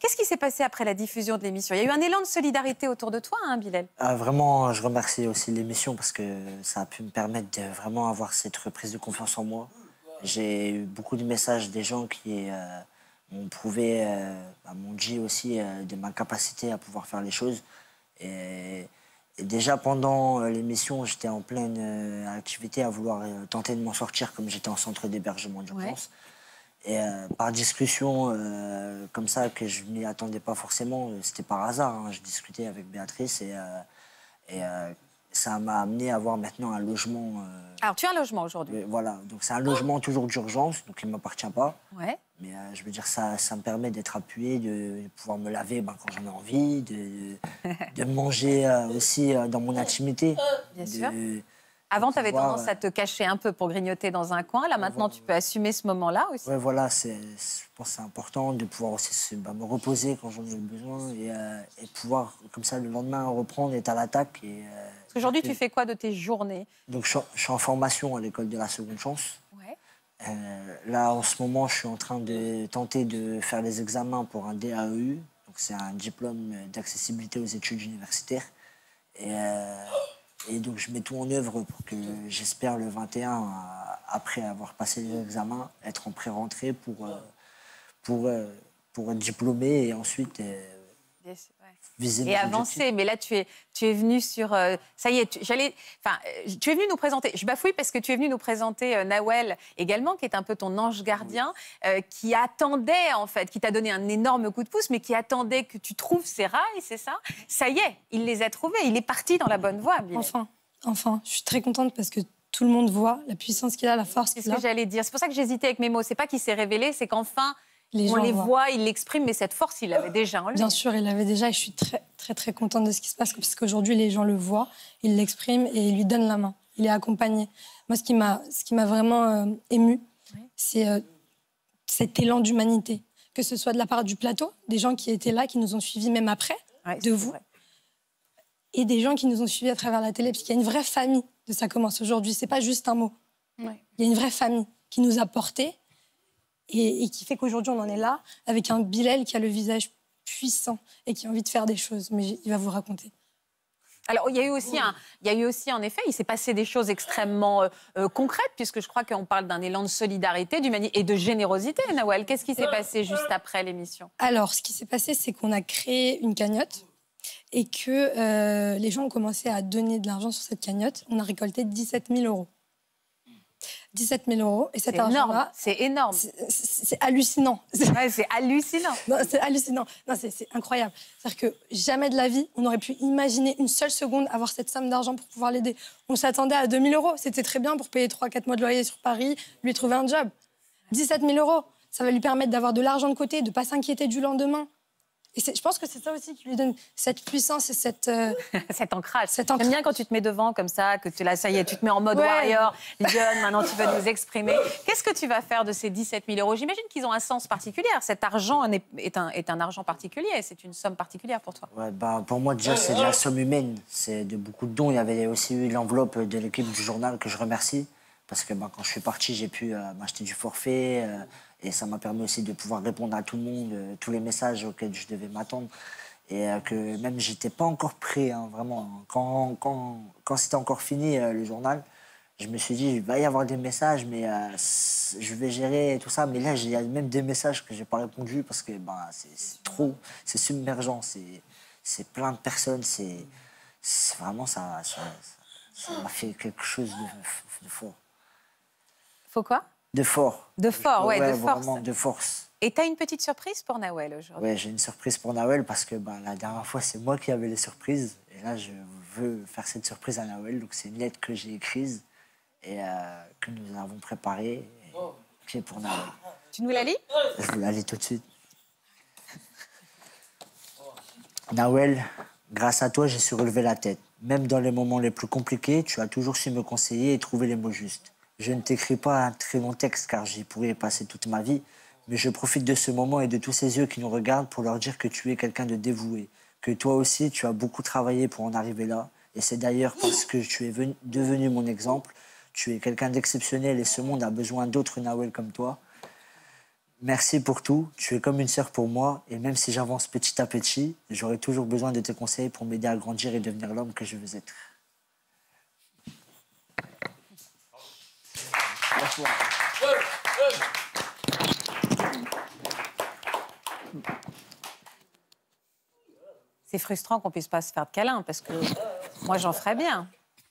Qu'est-ce qui s'est passé après la diffusion de l'émission? Il y a eu un élan de solidarité autour de toi, hein, Bilal? Ah, Vraiment, je remercie aussi l'émission parce que ça a pu me permettre de vraiment avoir cette reprise de confiance en moi. J'ai eu beaucoup de messages des gens qui euh, m'ont prouvé, euh, bah, m'ont dit aussi euh, de ma capacité à pouvoir faire les choses. Et, déjà pendant l'émission, j'étais en pleine activité à vouloir tenter de m'en sortir comme j'étais en centre d'hébergement d'urgence. Et par discussion comme ça, que je m'y attendais pas forcément, c'était par hasard. Hein, je discutais avec Béatrice et, et ça m'a amené à avoir maintenant un logement. Euh, Alors, tu as un logement aujourd'hui Voilà, donc c'est un logement toujours d'urgence, donc il ne m'appartient pas. Ouais. Mais euh, je veux dire, ça, ça me permet d'être appuyé, de pouvoir me laver ben, quand j'en ai envie, de, de manger euh, aussi dans mon intimité. Bien sûr. Avant, tu avais tendance à te cacher un peu pour grignoter dans un coin. Là, maintenant, tu peux assumer ce moment-là aussi. Oui, voilà, je pense que c'est important de pouvoir aussi bah, me reposer quand j'en ai besoin et, et, pouvoir, comme ça, le lendemain, reprendre, être à l'attaque. Et, Aujourd'hui, tu fais quoi de tes journées? Donc, je, suis en formation à l'école de la seconde chance. Euh, là, en ce moment, je suis en train de tenter de faire les examens pour un DAEU. Donc, c'est un diplôme d'accessibilité aux études universitaires. Et, euh, et, donc, je mets tout en œuvre pour que j'espère le 21, euh, après avoir passé les examens, être en pré-rentrée pour, pour, pour être diplômé et ensuite et avancer. Mais là, tu es, tu es venu sur. Euh, ça y est, j'allais. Enfin, euh, tu es venu nous présenter. Je bafouille parce que tu es venu nous présenter euh, Nawel également, qui est un peu ton ange gardien, qui attendait en fait, qui t'a donné un énorme coup de pouce, mais qui attendait que tu trouves ses rails, c'est ça? Ça y est, il les a trouvés. Il est parti dans la bonne voie. Enfin, enfin, je suis très contente parce que tout le monde voit la puissance qu'il a, la force qu'il a. C'est ce que j'allais dire. C'est pour ça que j'hésitais avec mes mots. C'est pas qu'il s'est révélé, c'est qu'enfin on les voit, il l'exprime, mais cette force, il l'avait déjà en lui. Bien sûr, il l'avait déjà et je suis très, très, très contente de ce qui se passe parce qu'aujourd'hui, les gens le voient, ils l'expriment et ils lui donnent la main. Il est accompagné. Moi, ce qui m'a, ce qui m'a vraiment euh, ému, c'est euh, cet élan d'humanité. Que ce soit de la part du plateau, des gens qui étaient là, qui nous ont suivis même après, de vous, et des gens qui nous ont suivis à travers la télé, parce qu'il y a une vraie famille de Ça commence aujourd'hui. C'est pas juste un mot. Il y a une vraie famille qui nous a portés et, qui fait qu'aujourd'hui on en est là avec un Bilal qui a le visage puissant et qui a envie de faire des choses. Mais il va vous raconter. Alors, il y a eu aussi, un, il y a eu aussi en effet, il s'est passé des choses extrêmement euh, euh, concrètes, puisque je crois qu'on parle d'un élan de solidarité et de générosité. Nawal, qu'est-ce qui s'est passé juste après l'émission? Alors, ce qui s'est passé, c'est qu'on a créé une cagnotte et que euh, les gens ont commencé à donner de l'argent sur cette cagnotte. On a récolté 17 000 euros. 17 000 euros. Et cet argent-là. C'est énorme. C'est hallucinant. c'est hallucinant. C'est hallucinant. C'est incroyable. C'est-à-dire que jamais de la vie, on aurait pu imaginer une seule seconde avoir cette somme d'argent pour pouvoir l'aider. On s'attendait à 2 000 euros. C'était très bien pour payer 3-4 mois de loyer sur Paris, lui trouver un job. 17 000 euros. Ça va lui permettre d'avoir de l'argent de côté, de ne pas s'inquiéter du lendemain. Et je pense que c'est ça aussi qui lui donne cette puissance et cette... Euh, cet ancrage. J'aime bien quand tu te mets devant comme ça, que tu, là, ça y est, tu te mets en mode warrior. Lyon, maintenant tu veux nous exprimer. Qu'est-ce que tu vas faire de ces 17 000 euros? J'imagine qu'ils ont un sens particulier. Cet argent est un, est un argent particulier. C'est une somme particulière pour toi. Ouais, bah, pour moi, déjà, c'est de la somme humaine. C'est de beaucoup de dons. Il y avait aussi eu l'enveloppe de l'équipe du journal que je remercie. Parce que bah, quand je suis parti, j'ai pu euh, m'acheter du forfait. Euh, et ça m'a permis aussi de pouvoir répondre à tout le monde, euh, tous les messages auxquels je devais m'attendre. Et que même j'étais pas encore prêt, hein, vraiment. Quand, quand, quand c'était encore fini le journal, je me suis dit, il va y avoir des messages, mais je vais gérer tout ça. Mais là, il y a même des messages que j'ai pas répondu parce que bah, c'est trop, c'est submergent, c'est plein de personnes, c'est vraiment ça ça m'a fait quelque chose de, de fort. Faut quoi? De fort. De fort, ouais, de force. de force. Et tu as une petite surprise pour Nawel aujourd'hui? Oui, j'ai une surprise pour Nawel parce que ben, la dernière fois, c'est moi qui avais les surprises. Et là, je veux faire cette surprise à Nawel. Donc, c'est une lettre que j'ai écrite et euh, que nous avons préparée. Qui est pour Nawel. Tu nous la lis? Je vous la lis tout de suite. Nawel, grâce à toi, j'ai su relever la tête. Même dans les moments les plus compliqués, tu as toujours su me conseiller et trouver les mots justes. Je ne t'écris pas un très long texte car j'y pourrais passer toute ma vie, mais je profite de ce moment et de tous ces yeux qui nous regardent pour leur dire que tu es quelqu'un de dévoué, que toi aussi tu as beaucoup travaillé pour en arriver là, et c'est d'ailleurs parce que tu es devenu mon exemple. Tu es quelqu'un d'exceptionnel et ce monde a besoin d'autres Nawel comme toi. Merci pour tout, tu es comme une sœur pour moi, et même si j'avance petit à petit, j'aurai toujours besoin de tes conseils pour m'aider à grandir et devenir l'homme que je veux être. C'est frustrant qu'on puisse pas se faire de câlin parce que moi j'en ferais bien.